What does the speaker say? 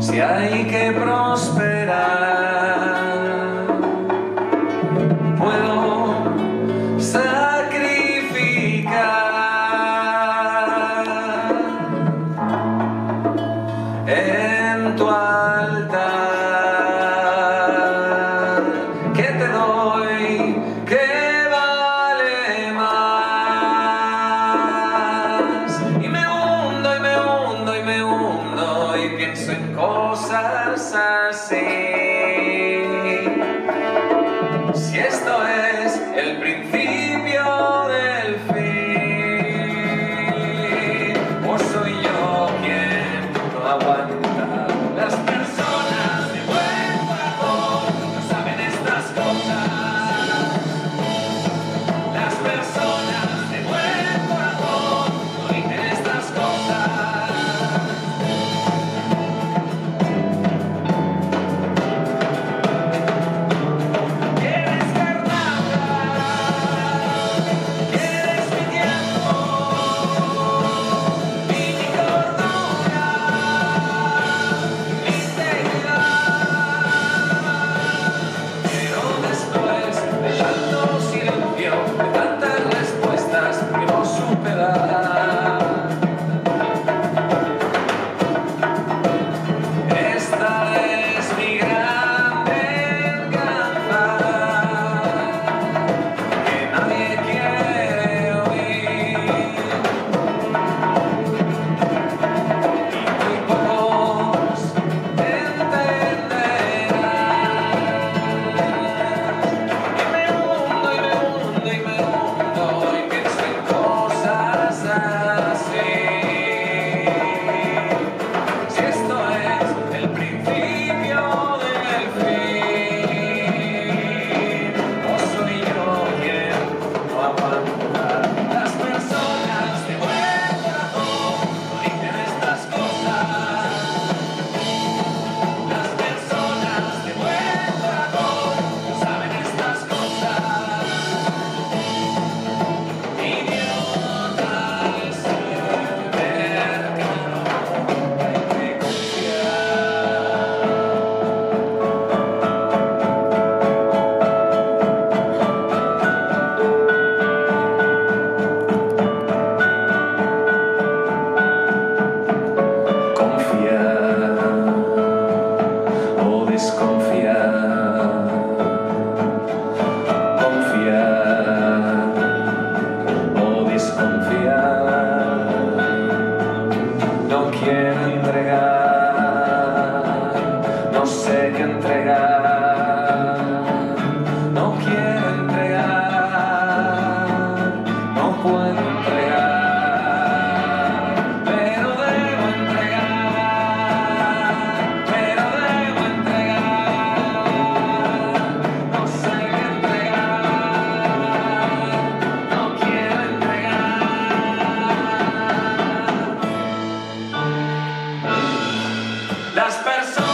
Si hay que prosperar, puedo sacrificar en tu altar. Pienso en cosas así. Si esto es el principio Las personas